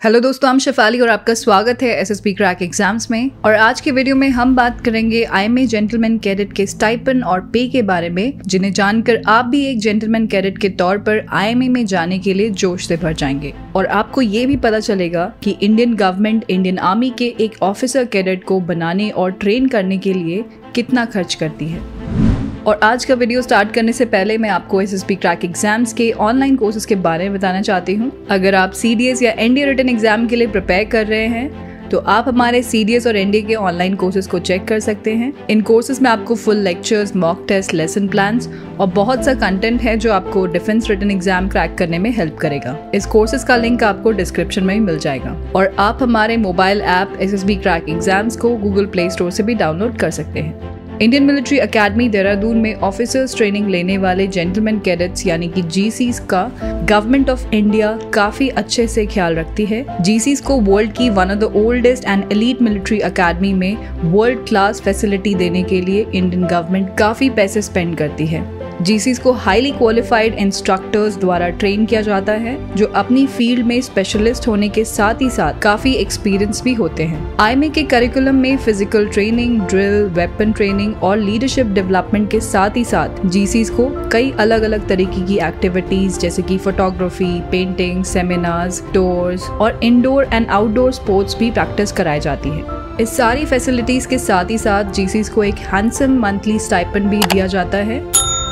Hello दोस्तों हम शेफाली और आपका स्वागत है S S B crack exams में। और आज के वीडियो में हम बात करेंगे I M A gentleman cadet के स्टाइपन और पे के बारे में, जिन्हें जानकर आप भी एक जेंटलमैन कैडेट के तौर पर आई एम ए में जाने के लिए जोश से भर जाएँगे। और आपको ये भी पता चलेगा कि इंडियन गवर्नमेंट इंडियन आर्मी के एक ऑफिसर कैडेट को बनाने और ट्रेन करने के लिए कितना खर्च करती है। और आज का वीडियो स्टार्ट करने से पहले मैं आपको एस एस क्रैक एग्ज़ाम्स के ऑनलाइन कोर्सेज के बारे में बताना चाहती हूँ। अगर आप सी डी एस या एन रिटर्न एग्ज़ाम के लिए प्रिपेयर कर रहे हैं तो आप हमारे सी डी एस और एन डी के ऑनलाइन कोर्सेज को चेक कर सकते हैं। इन कोर्सेज में आपको full lectures mock test lesson plans और बहुत सा कंटेंट है जो आपको डिफेंस रिटर्न एग्ज़ाम क्रैक करने में हेल्प करेगा। इस कोर्सेज का लिंक आपको डिस्क्रिप्शन में ही मिल जाएगा। और आप हमारे mobile app S S B crack exams को गूगल प्ले स्टोर से भी डाउनलोड कर सकते हैं। इंडियन मिलिट्री एकेडमी देहरादून में ऑफिसर्स ट्रेनिंग लेने वाले जेंटलमैन कैडेट्स यानी कि जीसीस का गवर्नमेंट ऑफ़ इंडिया काफ़ी अच्छे से ख्याल रखती है। जीसीस को वर्ल्ड की one of the oldest and elite military academy में वर्ल्ड क्लास फैसिलिटी देने के लिए इंडियन गवर्नमेंट काफ़ी पैसे स्पेंड करती है। जीसीस को हाईली क्वालिफाइड इंस्ट्रक्टर्स द्वारा ट्रेन किया जाता है, जो अपनी फ़ील्ड में स्पेशलिस्ट होने के साथ ही साथ काफ़ी एक्सपीरियंस भी होते हैं। आई के करिकुलम में physical training drill weapon training और लीडरशिप डेवलपमेंट के साथ ही साथ जीसीस को कई अलग अलग तरीके की एक्टिविटीज़ जैसे की फोटोग्राफी पेंटिंग सेमिनार्स टूर्स और इंडोर एंड आउटडोर स्पोर्ट्स भी प्रैक्टिस कराई जाती है। इस सारी फैसिलिटीज़ के साथ ही साथ जीसीस को एक हैंडसम मंथली स्टाइपन भी दिया जाता है।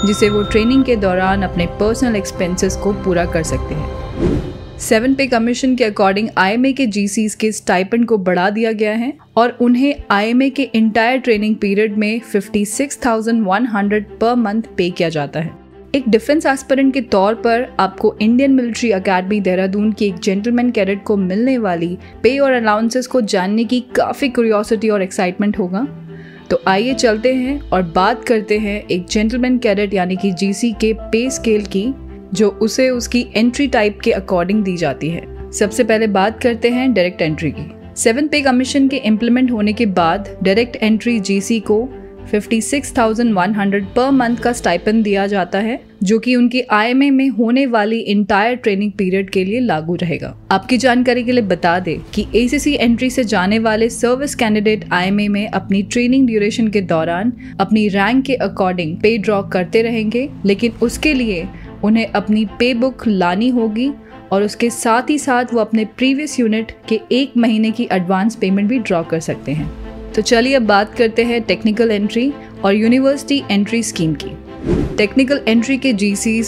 जिसे वो ट्रेनिंग के दौरान अपने पर्सनल एक्सपेंसेस को पूरा कर सकते हैं। सेवन पे कमीशन के अकॉर्डिंग आईएमए के जीसीस के स्टाइपेंड को बढ़ा दिया गया है और उन्हें आईएमए के इंटायर ट्रेनिंग पीरियड में 56,100 पर मंथ पे किया जाता है। एक डिफेंस एस्पिरेंट के तौर पर आपको इंडियन मिलिट्री अकेडमी देहरादून की एक जेंटलमैन कैडेट को मिलने वाली पे और अलाउंसेस को जानने की काफ़ी क्यूरियोसिटी और एक्साइटमेंट होगा। तो आइए चलते हैं और बात करते हैं एक जेंटलमैन कैडेट यानी कि जीसी के पे स्केल की जो उसे उसकी एंट्री टाइप के अकॉर्डिंग दी जाती है। सबसे पहले बात करते हैं डायरेक्ट एंट्री की। सेवन पे कमीशन के इम्प्लीमेंट होने के बाद डायरेक्ट एंट्री जीसी को 56,100 पर मंथ का स्टाइपन दिया जाता है। जो कि उनकी आईएमए में होने वाली इंटायर ट्रेनिंग पीरियड के लिए लागू रहेगा। आपकी जानकारी के लिए बता दें कि एसीसी एंट्री से जाने वाले सर्विस कैंडिडेट आईएमए में अपनी ट्रेनिंग ड्यूरेशन के दौरान अपनी रैंक के अकॉर्डिंग पे ड्रॉ करते रहेंगे, लेकिन उसके लिए उन्हें अपनी पे बुक लानी होगी और उसके साथ ही साथ वो अपने प्रीवियस यूनिट के एक महीने की एडवांस पेमेंट भी ड्रॉ कर सकते हैं। तो चलिए अब बात करते हैं टेक्निकल एंट्री और यूनिवर्सिटी एंट्री स्कीम की। टेक्निकल एंट्री के जी सी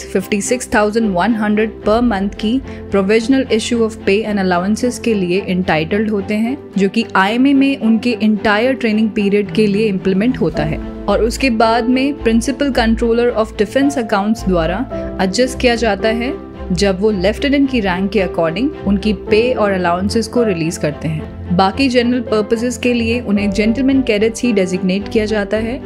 पर मंथ की provisional issue of pay and allowances के लिए इंटाइटल्ड होते हैं, जो कि आईएमए में उनके इंटायर ट्रेनिंग पीरियड के लिए इम्प्लीमेंट होता है। और उसके बाद में principal controller of defence accounts द्वारा एडजस्ट किया जाता है जब वो लेफ्टिनेंट की रैंक के अकॉर्डिंग उनकी पे और अलाउंसेस को रिलीज़ करते हैं। बाकी जनरल पर्पसेस के लिए उन्हें जेंटलमैन कैडेट्स ही डेजिग्नेट किया जाता है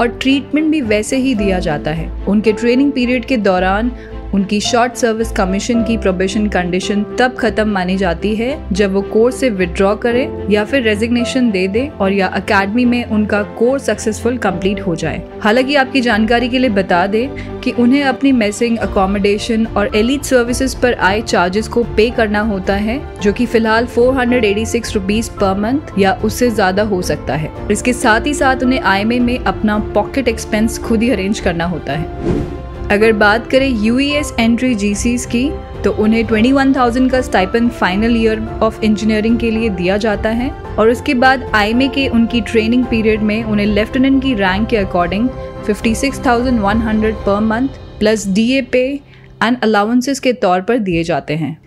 और ट्रीटमेंट भी वैसे ही दिया जाता है। उनके ट्रेनिंग पीरियड के दौरान उनकी शॉर्ट सर्विस कमीशन की प्रोबेशन कंडीशन तब खत्म मानी जाती है जब वो कोर्स से विड्रॉ करे या फिर रेजिग्नेशन दे दे और या अकेडमी में उनका कोर्स सक्सेसफुल कंप्लीट हो जाए। हालाँकि आपकी जानकारी के लिए बता दे कि उन्हें अपनी मेसिंग अकोमोडेशन और एलिट सर्विसेज़ पर आए चार्जेस को पे करना होता है, जो कि फ़िलहाल four hundred eighty six rupees per month या उससे ज़्यादा हो सकता है। इसके साथ ही साथ उन्हें आईएमए में अपना पॉकेट एक्सपेंस खुद ही अरेंज करना होता है। अगर बात करें यूईएस एंट्री जी की तो उन्हें 21,000 का stipend final year of engineering के लिए दिया जाता है और उसके बाद आई के उनकी ट्रेनिंग पीरियड में उन्हें लेफ्टिनेंट की रैंक के according 56,100 per month plus D A पे एंड अलाउंसेस के तौर पर दिए जाते हैं।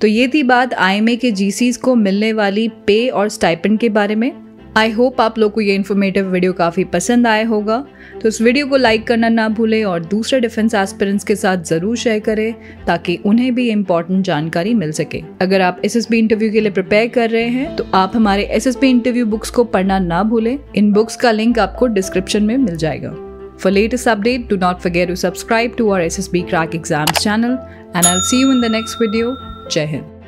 तो ये थी बात आई के जी को मिलने वाली पे और स्टाइपन के बारे में। आई होप आप लोग को ये इन्फॉर्मेटिव वीडियो काफ़ी पसंद आया होगा तो इस वीडियो को लाइक करना ना भूलें और दूसरे डिफेंस एस्पिरेंट्स के साथ ज़रूर शेयर करें ताकि उन्हें भी इम्पोर्टेंट जानकारी मिल सके अगर आप एस इंटरव्यू के लिए प्रिपेयर कर रहे हैं तो आप हमारे एस इंटरव्यू बुक्स को पढ़ना ना भूलें इन बुक्स का लिंक आपको डिस्क्रिप्शन में मिल जाएगा For latest update, do not forget to subscribe to our SSB Crack Exams channel and I'll see you in the next video. Jai Hind.